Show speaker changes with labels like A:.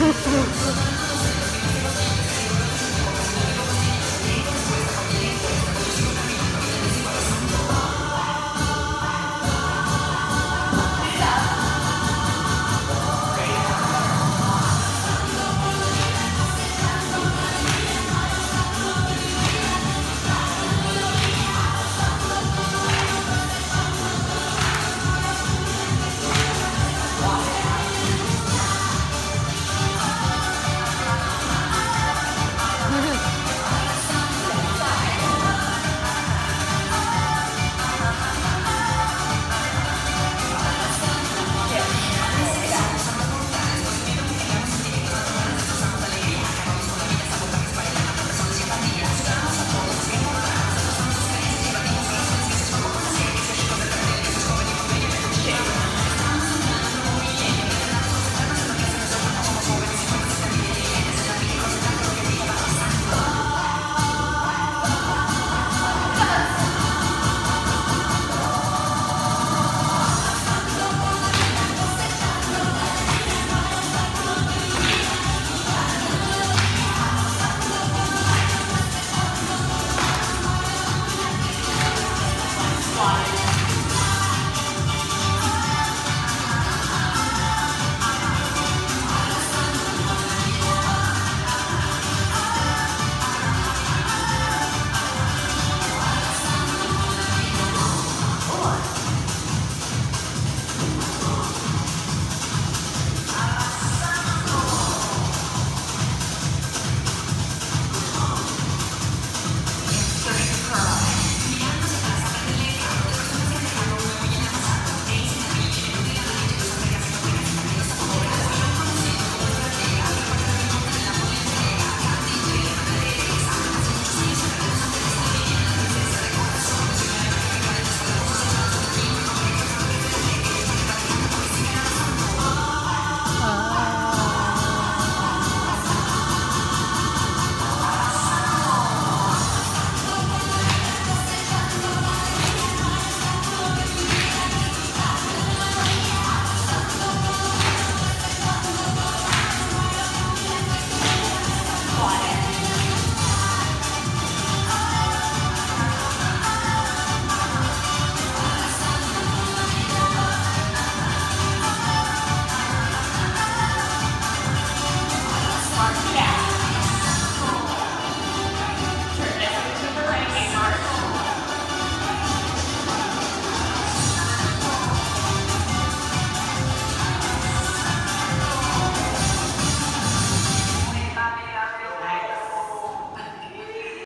A: Ha ha ha!